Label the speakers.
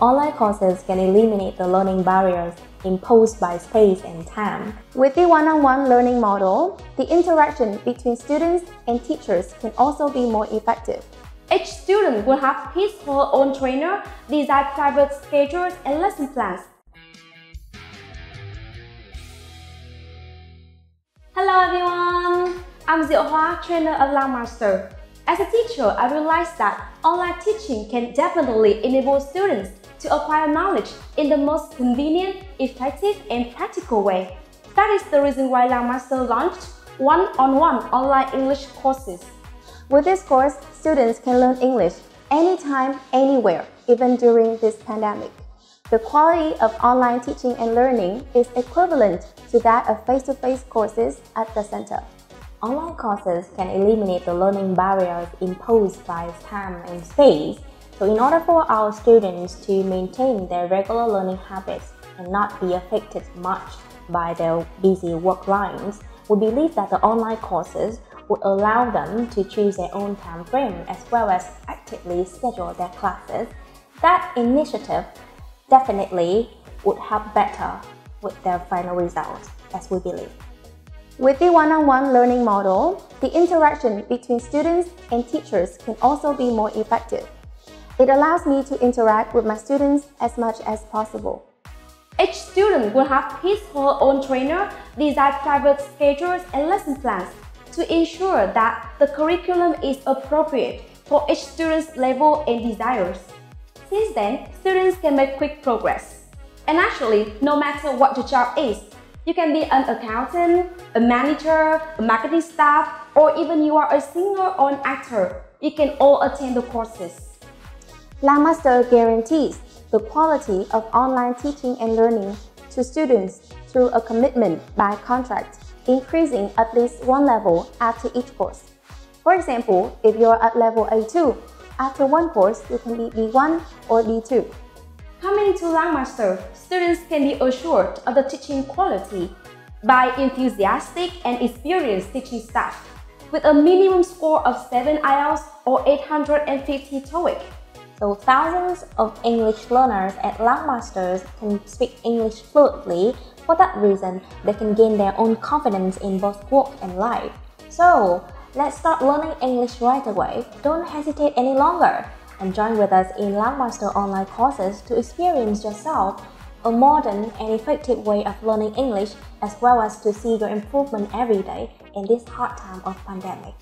Speaker 1: Online courses can eliminate the learning barriers imposed by space and time.
Speaker 2: With the one-on-one learning model, the interaction between students and teachers can also be more effective.
Speaker 3: Each student will have his or her own trainer, design private schedules and lesson plans. Hello everyone! I'm Diệu Hoa, trainer of Langmaster. As a teacher, I realized that online teaching can definitely enable students to acquire knowledge in the most convenient, effective, and practical way. That is the reason why Langmaster launched one-on-one -on -one online English courses.
Speaker 2: With this course, students can learn English anytime, anywhere, even during this pandemic. The quality of online teaching and learning is equivalent to that of face-to-face -face courses at the center.
Speaker 1: Online courses can eliminate the learning barriers imposed by time and space so in order for our students to maintain their regular learning habits and not be affected much by their busy work lines, we believe that the online courses would allow them to choose their own time frame as well as actively schedule their classes. That initiative definitely would help better with their final results, as we believe.
Speaker 2: With the one-on-one -on -one learning model, the interaction between students and teachers can also be more effective. It allows me to interact with my students as much as possible.
Speaker 3: Each student will have his or her own trainer, design private schedules and lesson plans to ensure that the curriculum is appropriate for each student's level and desires. Since then, students can make quick progress. And actually, no matter what your job is, you can be an accountant, a manager, a marketing staff, or even you are a singer or an actor. You can all attend the courses.
Speaker 2: Langmaster guarantees the quality of online teaching and learning to students through a commitment by contract, increasing at least one level after each course. For example, if you're at level A2, after one course you can be B1 or B2.
Speaker 3: Coming to Langmaster, students can be assured of the teaching quality by enthusiastic and experienced teaching staff with a minimum score of 7 IELTS or 850 TOEIC
Speaker 1: so thousands of English learners at Langmasters can speak English fluently. For that reason, they can gain their own confidence in both work and life. So, let's start learning English right away. Don't hesitate any longer and join with us in Langmaster online courses to experience yourself a modern and effective way of learning English as well as to see your improvement every day in this hard time of pandemic.